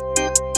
Música